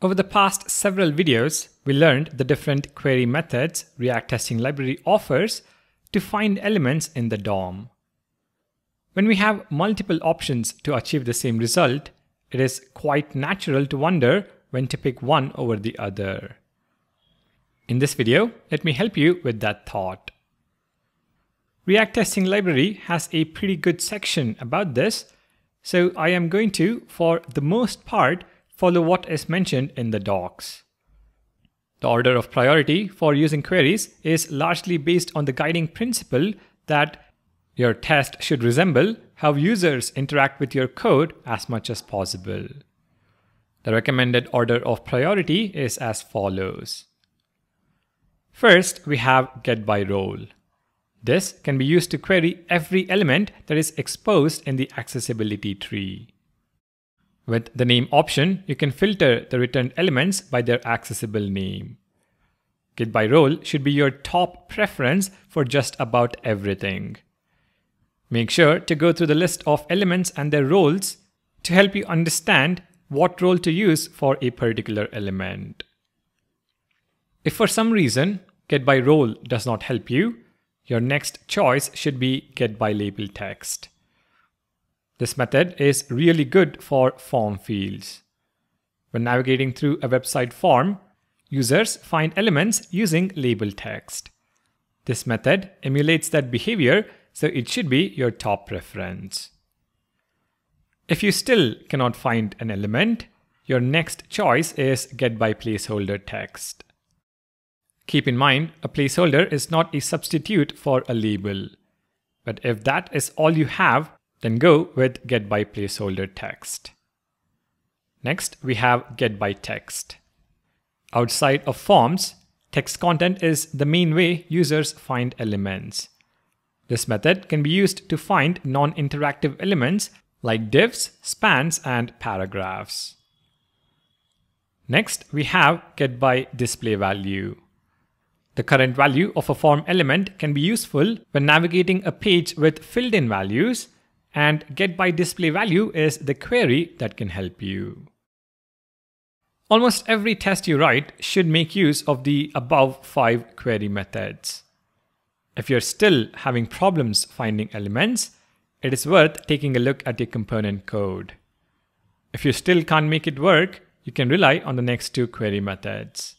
Over the past several videos, we learned the different query methods React Testing Library offers to find elements in the DOM. When we have multiple options to achieve the same result, it is quite natural to wonder when to pick one over the other. In this video, let me help you with that thought. React Testing Library has a pretty good section about this, so I am going to, for the most part, follow what is mentioned in the docs. The order of priority for using queries is largely based on the guiding principle that your test should resemble how users interact with your code as much as possible. The recommended order of priority is as follows. First, we have get by role. This can be used to query every element that is exposed in the accessibility tree. With the name option, you can filter the returned elements by their accessible name. Get by role should be your top preference for just about everything. Make sure to go through the list of elements and their roles to help you understand what role to use for a particular element. If for some reason get by role does not help you, your next choice should be get by label text. This method is really good for form fields. When navigating through a website form, users find elements using label text. This method emulates that behavior so it should be your top preference. If you still cannot find an element, your next choice is get by placeholder text. Keep in mind, a placeholder is not a substitute for a label. But if that is all you have, then go with get by placeholder text. Next, we have get by text. Outside of forms, text content is the main way users find elements. This method can be used to find non-interactive elements like divs, spans, and paragraphs. Next, we have get by display value. The current value of a form element can be useful when navigating a page with filled in values, and get by display value is the query that can help you. Almost every test you write should make use of the above five query methods. If you're still having problems finding elements, it is worth taking a look at your component code. If you still can't make it work, you can rely on the next two query methods.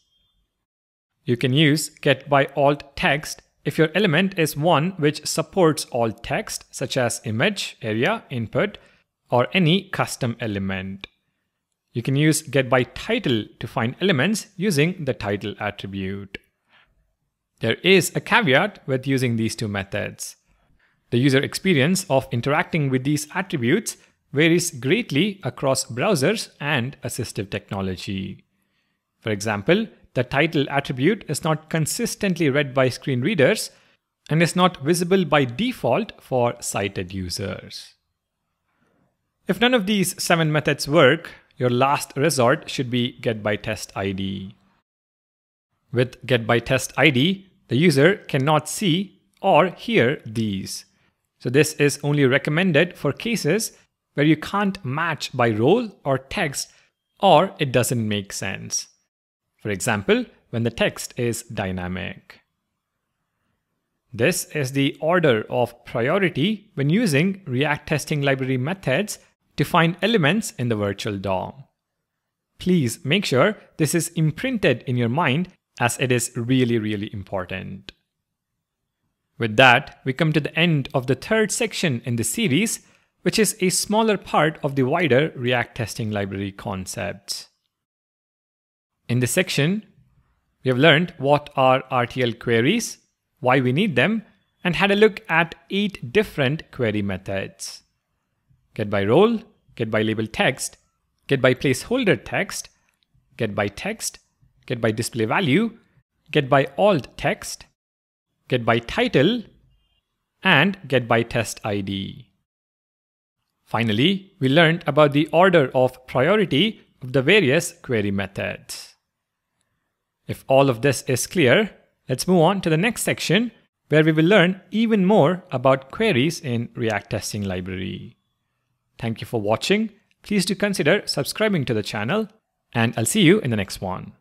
You can use get by alt text if your element is one which supports alt text such as image, area, input, or any custom element. You can use get by title to find elements using the title attribute. There is a caveat with using these two methods. The user experience of interacting with these attributes varies greatly across browsers and assistive technology. For example, the title attribute is not consistently read by screen readers and is not visible by default for sighted users. If none of these seven methods work, your last resort should be get by test ID. With get by test ID, the user cannot see or hear these. So this is only recommended for cases where you can't match by role or text or it doesn't make sense. For example, when the text is dynamic. This is the order of priority when using React Testing Library methods to find elements in the virtual DOM. Please make sure this is imprinted in your mind as it is really, really important. With that, we come to the end of the third section in the series, which is a smaller part of the wider React testing library concepts. In this section, we have learned what are RTL queries, why we need them, and had a look at eight different query methods. Get by role, get by label text, get by placeholder text, get by text, get by display value, get by alt text, get by title, and get by test ID. Finally, we learned about the order of priority of the various query methods. If all of this is clear, let's move on to the next section where we will learn even more about queries in React Testing Library. Thank you for watching. Please do consider subscribing to the channel And I'll see you in the next one.